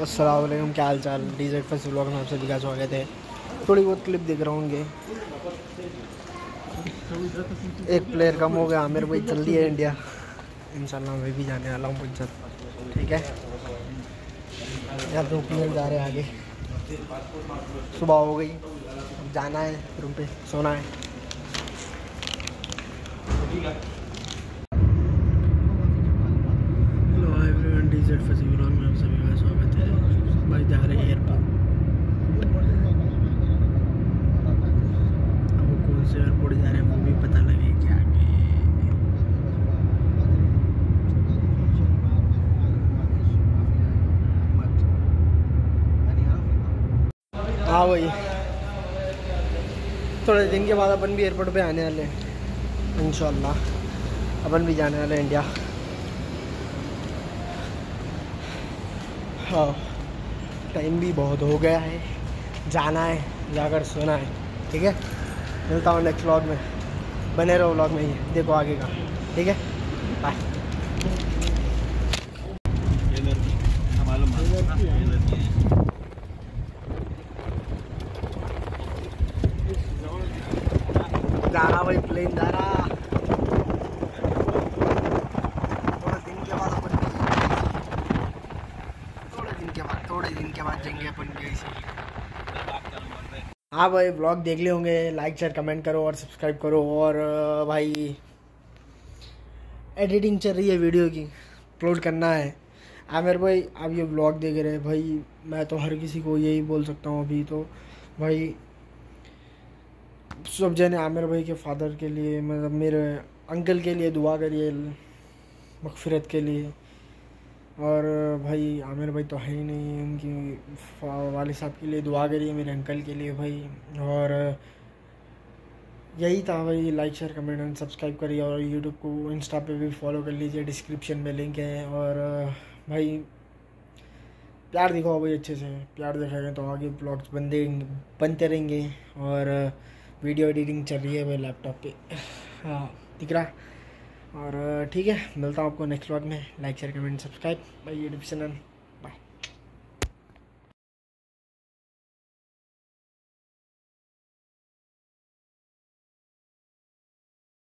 अस्सलाम वालेकुम, क्या हाल चाल डी जेड फ़र्स्ट ब्लॉग में आप सभी का स्वागत है। थोड़ी बहुत क्लिप देख रहा होंगे एक प्लेयर कम हो गया मेरे भाई, जल्दी है इंडिया इंशाल्लाह मैं भी जाने वाला हूँ जल्द ठीक है? यार, दो प्लेयर जा रहे हैं आगे। सुबह हो गई जाना है रूम पे, सोना है हेलो एवरीवन डी जेड फसी ब्लॉग में आप सभी का स्वागत है भाई जा रहे हैं एयरपोर्ट अब वो कौन से एयरपोर्ट जा रहे हैं वो भी पता लगे क्या हाँ भाई। थोड़े दिन के बाद अपन भी एयरपोर्ट पे आने वाले हैं, इंशाल्लाह। अपन भी जाने वाले हैं इंडिया हाँ टाइम भी बहुत हो गया है। जाना है, जाकर सोना है, ठीक है? मिलता हूँ नेक्स्ट व्लॉग में। बने रहो व्लॉग में ही, देखो आगे का, ठीक है? बाय जा रहा भाई प्लेन जा रहा थोड़े दिन के बाद अपन थोड़े दिन के बाद थोड़े दिन के बाद जाएँगे अपन ऐसे हाँ भाई ब्लॉग देख लिए होंगे। लाइक शेयर कमेंट करो और सब्सक्राइब करो। और भाई एडिटिंग चल रही है वीडियो की। अपलोड करना है। आमिर भाई, आप ये ब्लॉग देख रहे हैं। भाई, मैं तो हर किसी को यही बोल सकता हूँ अभी तो। भाई सब जने आमिर भाई के फादर के लिए मतलब मेरे अंकल के लिए दुआ करिए, मगफिरत के लिए। और भाई, आमिर भाई तो है ही नहीं, उनकी वाले साहब के लिए दुआ करिए, मेरे अंकल के लिए भाई। और यही था भाई like share comment and subscribe करिए। और यूट्यूब को इंस्टा पे भी फॉलो कर लीजिए डिस्क्रिप्शन में लिंक है। और भाई, प्यार दिखाओ भाई अच्छे से। प्यार दिखाएँगे तो आगे ब्लॉग्स बनते बनते रहेंगे। और वीडियो एडिटिंग चल रही है मेरे लैपटॉप पे। हाँ दिख रहा और, ठीक है, मिलता हूँ आपको नेक्स्ट व्लॉग में। Like share comment subscribe my YouTube channel